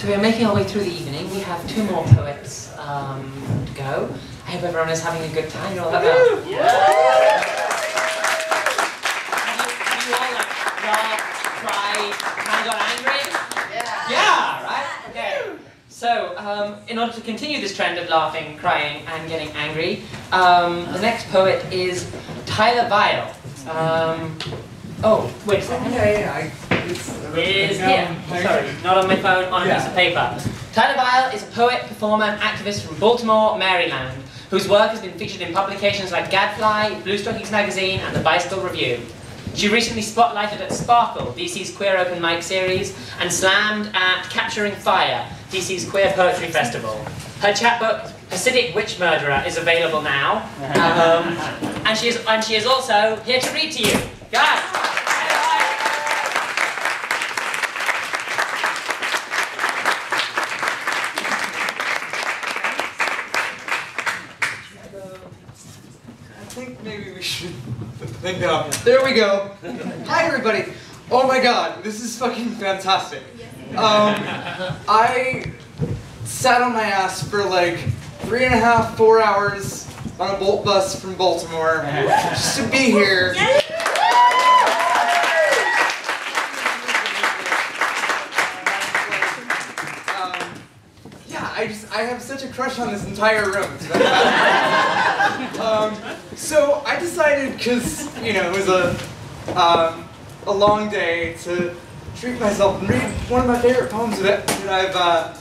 So we're making our way through the evening. We have two more poets um, to go. I hope everyone is having a good time. You all have a... Yeah. Have you, all like laughed, cried, kind of got angry? Yeah. Yeah, right? Okay. So, um, in order to continue this trend of laughing, crying, and getting angry, um, the next poet is Tyler Vile. Um, oh, wait a second. Is here. Sorry, not on my phone, on a Yeah. piece of paper. Tyler Vile is a poet, performer, and activist from Baltimore, Maryland, whose work has been featured in publications like Gadfly, Blue Stockings Magazine, and the Bicycle Review. She recently spotlighted at Sparkle, DC's queer open mic series, and slammed at Capturing Fire, DC's queer poetry festival. Her chapbook, Hasidic Witch Murderer, is available now, um, and she is and she is also here to read to you, guys. I think maybe we should put the thing down. There we go. Hi everybody. Oh my god, this is fucking fantastic. Um, I sat on my ass for like three and a half, four hours on a Bolt bus from Baltimore just to be here. Um, yeah, I just I have such a crush on this entire room. It's fantastic. um, so I decided, because you know it was a um, a long day, to treat myself and read one of my favorite poems that, that I've uh,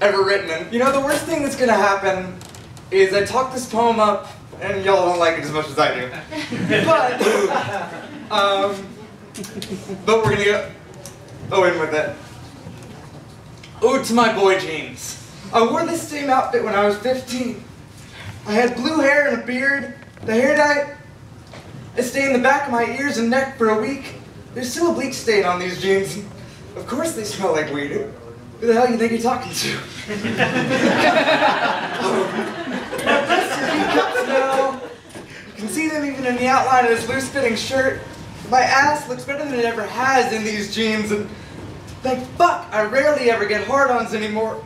ever written. And you know the worst thing that's gonna happen is I talk this poem up, and y'all don't like it as much as I do. But um, but we're gonna go oh in with it. Ode to my boy jeans. I wore this same outfit when I was 15. I had blue hair and a beard. The hair dye it stayed in the back of my ears and neck for a week. There's still a bleach stain on these jeans. Of course they smell like weed. Who the hell you think you're talking to? You can see them even in the outline of this loose-fitting shirt. My ass looks better than it ever has in these jeans, and thank fuck I rarely ever get hard-ons anymore.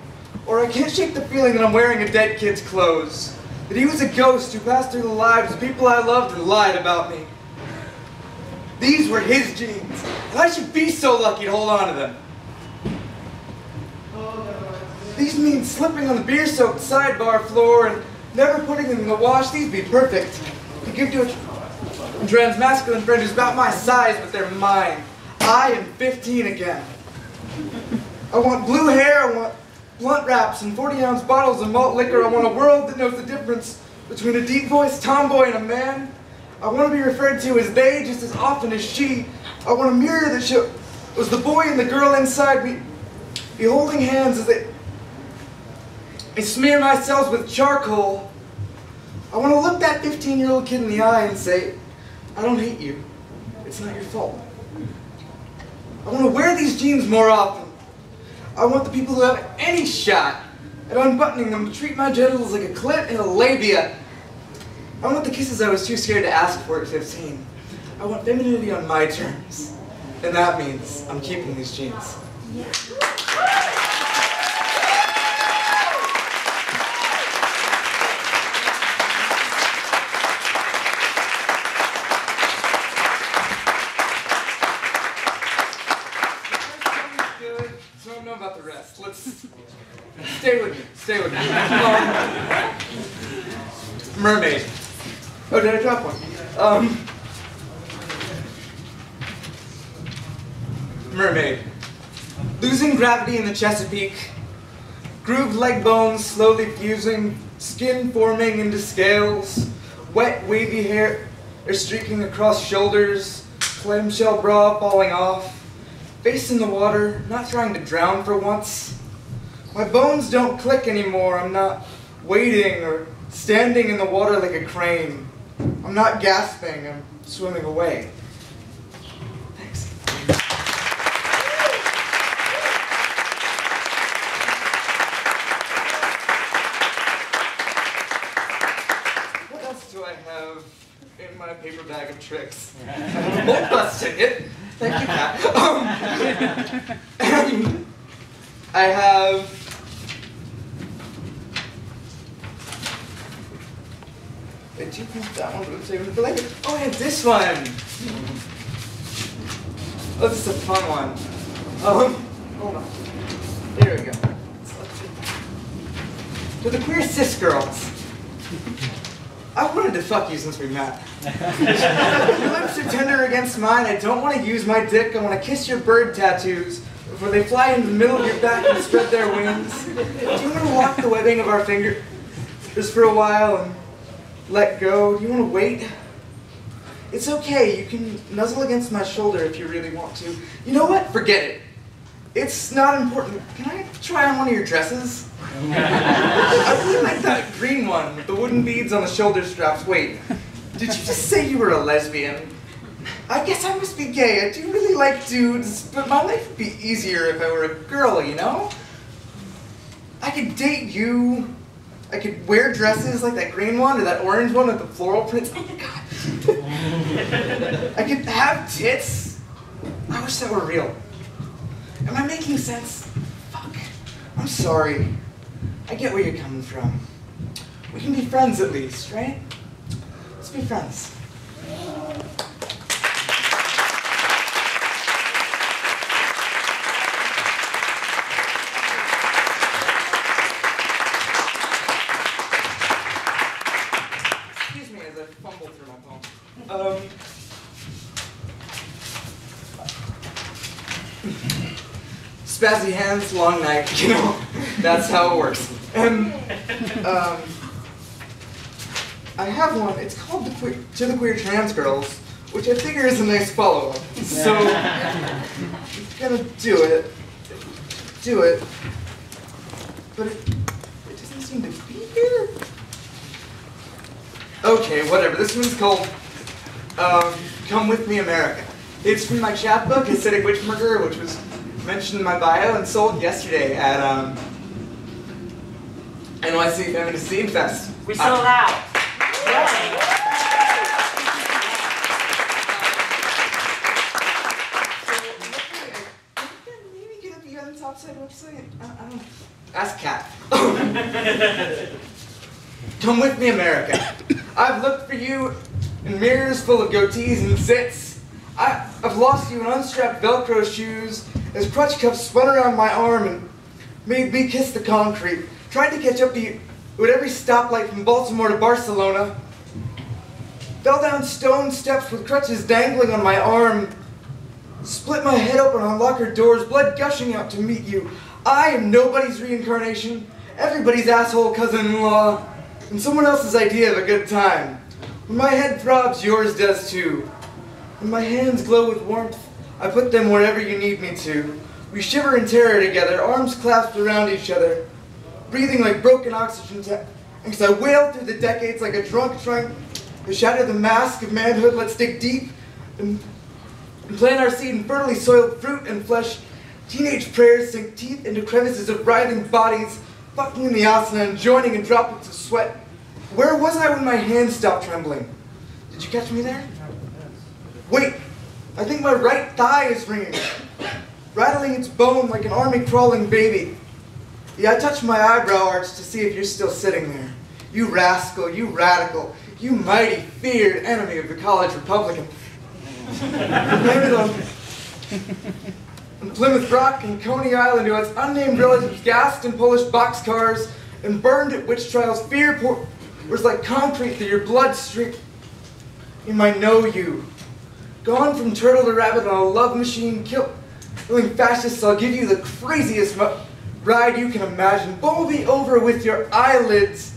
Or I can't shake the feeling that I'm wearing a dead kid's clothes. That he was a ghost who passed through the lives of people I loved and lied about me. These were his jeans, and I should be so lucky to hold on to them. These mean slipping on the beer-soaked sidebar floor and never putting them in the wash. These be perfect. To give to a transmasculine friend who's about my size, but they're mine. I am 15 again. I want blue hair, I want blunt wraps and 40 ounce bottles of malt liquor. I want a world that knows the difference between a deep voiced tomboy and a man. I want to be referred to as they just as often as she. I want a mirror that shows the boy and the girl inside me be holding hands as they, they smear my cells with charcoal. I want to look that 15 year old kid in the eye and say, I don't hate you. It's not your fault. I want to wear these jeans more often. I want the people who have any shot at unbuttoning them to treat my genitals like a clit and a labia. I want the kisses I was too scared to ask for at 15. I want femininity on my terms. And that means I'm keeping these jeans. Good. So I don't know about the rest. Let's stay with me. Stay with me. Mermaid. Oh, did I drop one? Um, mermaid. Losing gravity in the Chesapeake. Grooved leg bones slowly fusing, skin forming into scales. Wet, wavy hair streaking across shoulders. Clamshell bra falling off. Face in the water, not trying to drown for once. My bones don't click anymore. I'm not waiting or standing in the water like a crane. I'm not gasping. I'm swimming away. Thanks. What else do I have in my paper bag of tricks? Bolt bus ticket. Thank you, Pat. Um, I have I do think that one, but it for later. Oh, have this one. Oh, this is a fun one. Um, hold on. There we go. To the queer cis girls. I wanted to fuck you since we met. Your lips are tender against mine. I don't want to use my dick. I want to kiss your bird tattoos before they fly into the middle of your back and spread their wings. Do you want to walk the webbing of our fingers just for a while and let go? Do you want to wait? It's okay. You can nuzzle against my shoulder if you really want to. You know what? Forget it. It's not important. Can I try on one of your dresses? I really like that green one with the wooden beads on the shoulder straps. Wait, did you just say you were a lesbian? I guess I must be gay. I do really like dudes, but my life would be easier if I were a girl, you know? I could date you. I could wear dresses like that green one or that orange one with the floral prints. Oh my god. I could have tits. I wish that were real. Am I making sense? Fuck. I'm sorry. I get where you're coming from. We can be friends at least, right? Let's be friends. Excuse me as I fumble through my phone. Um, spazzy hands, long night, you know, that's how it works. And um, I have one, it's called the queer, To the Queer Trans Girls, which I figure is a nice follow-up. So, I'm gonna do it, do it, but it, it doesn't seem to be here. Okay, whatever, this one's called um, Come With Me America. It's from my chapbook, Hasidic Witch Murder, which was mentioned in my bio and sold yesterday at um, NYC Feminist Zine Fest. We sold out. So, luckily, I maybe get up on the Topside website. I, I don't. Ask Kat. Come with me, America. I've looked for you in mirrors full of goatees and zits. I, I've lost you in unstrapped Velcro shoes as crutch cuffs spun around my arm and made me kiss the concrete. Tried to catch up to you at every stoplight from Baltimore to Barcelona. Fell down stone steps with crutches dangling on my arm. Split my head open on locker doors, blood gushing out to meet you. I am nobody's reincarnation, everybody's asshole cousin-in-law, and someone else's idea of a good time. When my head throbs, yours does too. When my hands glow with warmth, I put them wherever you need me to. We shiver in terror together, arms clasped around each other, breathing like broken oxygen tanks. I wail through the decades like a drunk trying to shatter the mask of manhood. Let's dig deep and and plant our seed in fertily soiled fruit and flesh. Teenage prayers sink teeth into crevices of writhing bodies, fucking in the asana and joining in droplets of sweat. Where was I when my hands stopped trembling? Did you catch me there? Wait, I think my right thigh is ringing, rattling its bone like an army crawling baby. Yeah, I touched my eyebrow arch to see if you're still sitting there. You rascal, you radical, you mighty feared enemy of the college Republican. Plymouth Rock and Coney Island, who its unnamed relatives gassed in Polish boxcars and burned at witch trials. Fear pour, was like concrete through your bloodstream. You might know you. Gone from turtle to rabbit on a love machine, kill, killing fascists. I'll give you the craziest ride you can imagine. Bowl me over with your eyelids.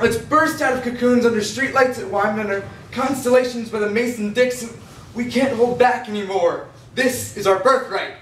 Let's burst out of cocoons under streetlights at Wyman or constellations by the Mason Dixon. We can't hold back anymore. This is our birthright.